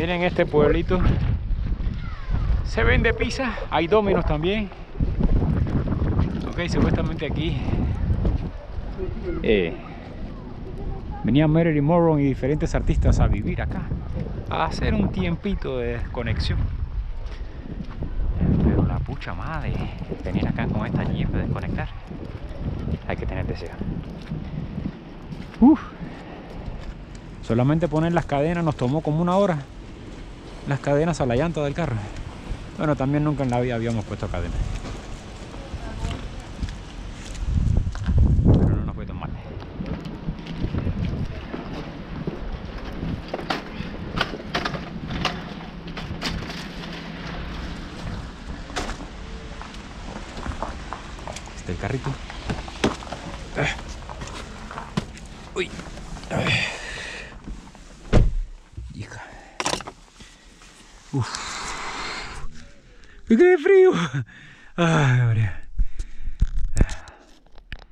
Miren este pueblito. Se vende pizza, hay dominos también. Ok, supuestamente aquí eh, venía Marilyn Monroe y diferentes artistas a vivir acá, a hacer un tiempito de desconexión. Pero la pucha madre, venir acá con esta nieve a desconectar, hay que tener deseo. Uf. Solamente poner las cadenas nos tomó como una hora. Las cadenas a la llanta del carro. Bueno, también nunca en la vida habíamos puesto cadenas. Pero no nos fue tan mal. Este el carrito. Uy. Uf. Eu frio. Ai, Maria.